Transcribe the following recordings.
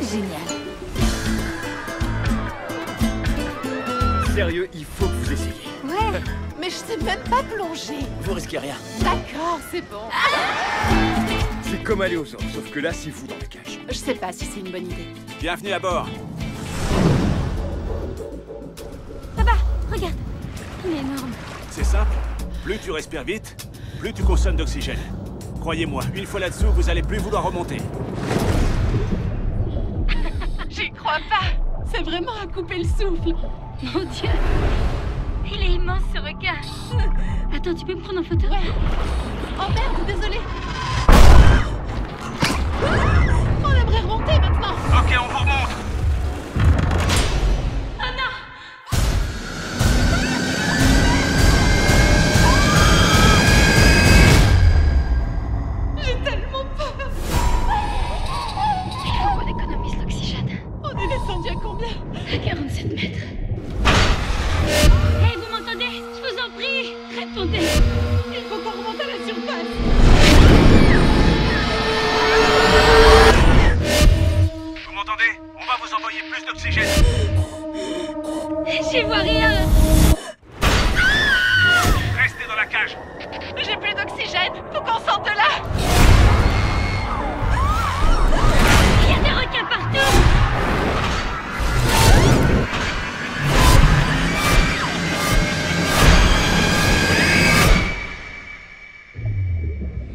Génial. Sérieux, il faut que vous essayiez. Ouais, mais je sais même pas plonger. Vous risquez rien. D'accord, c'est bon. C'est comme aller aux zoo, sauf que là, c'est vous dans la cage. Je sais pas si c'est une bonne idée. Bienvenue à bord. Là-bas, regarde. Il est énorme. C'est simple. Plus tu respires vite, plus tu consommes d'oxygène. Croyez-moi, une fois là-dessous, vous allez plus vouloir remonter. Crois pas. C'est vraiment à couper le souffle. Mon Dieu. Il est immense ce requin. Attends, tu peux me prendre en photo? Ouais. Oh merde, désolé. hey, vous m'entendez? Je vous en prie Répondez. Il faut qu'on remonte à la surface. Vous m'entendez? On va vous envoyer plus d'oxygène. J'y vois rien. Restez dans la cage. J'ai plus d'oxygène. Faut qu'on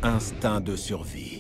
Instinct de survie.